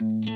You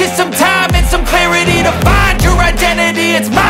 is some time and some clarity To find your identity, it's mind